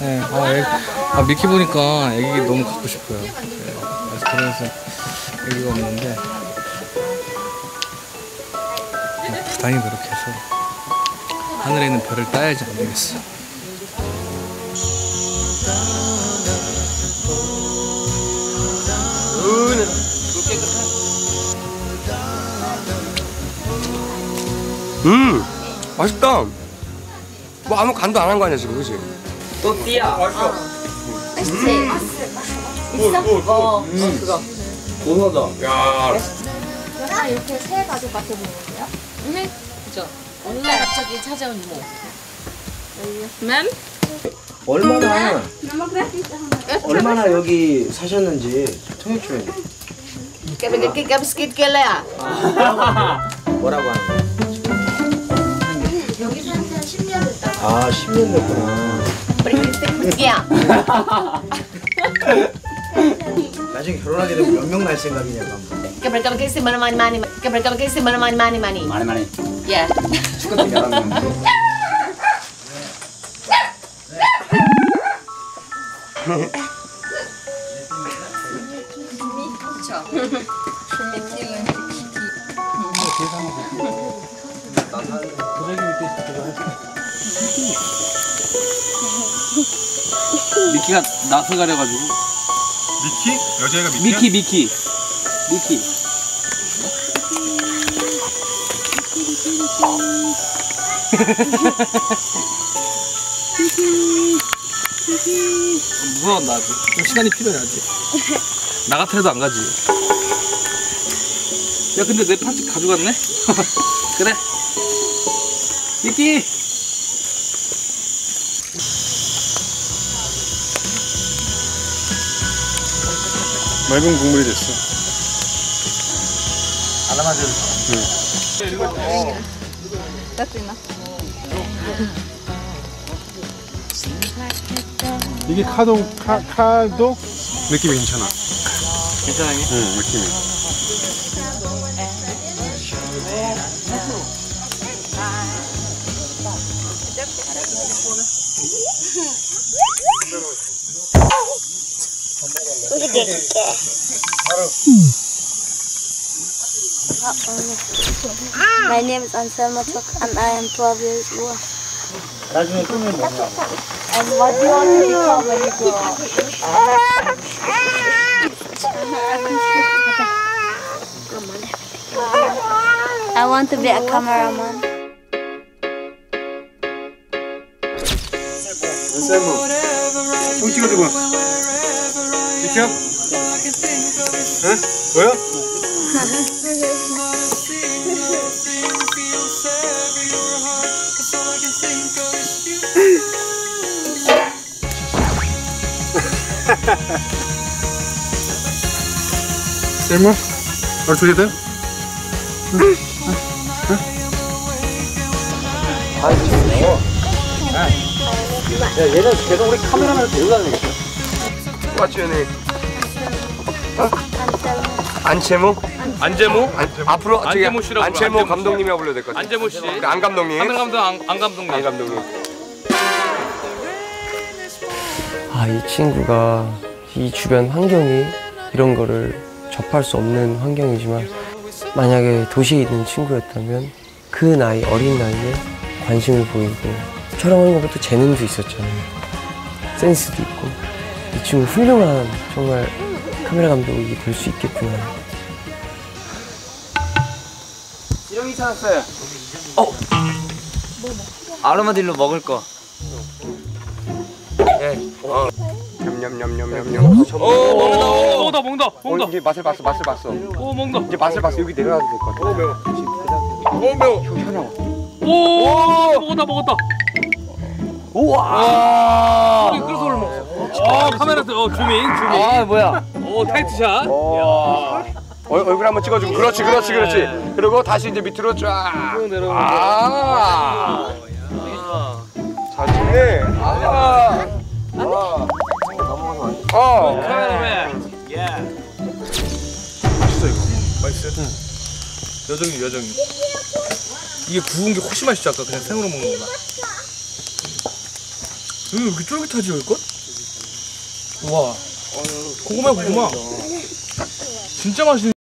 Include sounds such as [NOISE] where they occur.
네, 아, 애, 아 미키 보니까 애기 너무 갖고 싶어요. 네, 그래서 그래서 애기가 없는데 뭐 부단히 노력해서 하늘에 있는 별을 따야지 안 되겠어. 음 맛있다 뭐 아무 간도 안 한 거 아니야 지금 그지? 아, 이렇게 새 가족 같아 보이는데요? 네, 그죠. 어느 날 갑자기 찾아온 이모. 맴? 얼마나 얼마나 여기 사셨는지 통역주에 깨비깨비 깨비스킷 깰래야. 뭐라고 하는 거야? 여기 산지 한 10년 됐다. 아 10년 됐구나. 야. 나중에 결혼하게 되면 몇 명 날 생각이냐고 한번. 깨비깨비깨비스킷 많이 많이 많이. 깨비깨비깨비스킷 많이 많이 많이 많이. 많이 많이. 예. 축하드립 야라면. [LAUGHS] 미키가 낯을 가려가지고. 미키? 여자애가 미키야? 미키 미키. 미키. 무서워 나 아직? 좀 시간이 필요해 아직. 나 같아도 안 가지. 야 근데 내 팔찌 가져갔네? [LAUGHS] 그래. 미키 맑은 국물이 됐어. 이게 카동 카 카도 느낌이 괜찮아. 괜찮아요? 응 느낌이. Look at this guy. My name is Ansel Matok and I am 12 years old. And what do you want to become when you grow up? I want to be a cameraman. Whatever I do, 미키야? 응? 뭐야? 셀모? 얼추게 돼? 야 얘는 계속 우리 데리고 다니겠다. What's your name? 안채모? 안재모? 안, 앞으로 저기 안재모 씨라고 안채모 불러, 안재모 감독님이라고 불러야 될 것 같아 안재모 씨. 우리 안 감독님. 하늘 감독 안, 안 감독님. 안 감독님. 아, 이 친구가 이 주변 환경이 이런 거를 접할 수 없는 환경이지만 만약에 도시에 있는 친구였다면 그 나이, 어린 나이에 관심을 보이고 촬영하는 것도 재능도 있었잖아요. 센스도 있고 이 친구 훌륭한 정말 카메라 감독이 될 수 있겠구나. 지렁이 찾았어요. 어. 아르마딜로 먹을 거. 냠냠냠냠냠냠. 오 먹는다. 오 먹는다 어, 먹는다. 이제 맛을 봤어 맛을 봤어. 오 먹는다. 이제 맛을 봤어. 여기 내려가도 될 것 같아. 오 매워. 오 매워. 현영 오 먹었다 먹었다. 우와! 우리 그래서 먹었어. 아 카메라 어 주민 주민. 아 뭐야? 오 tight shot 어, 얼굴 한번 찍어주고 그렇지 그렇지 그렇지 그리고 다시 이제 밑으로 쫙 내려오는 아, 잘 찍네. 아, 아, 어, 카메라맨 맛있어 이거. 맛있어? 응. 여정이 여정이. 이게 구운 게 훨씬 맛있지 아까 그냥 생으로 먹는 거보다. 왜 이렇게 쫄깃하지 이걸? 와 고구마 고구마. 진짜 맛있는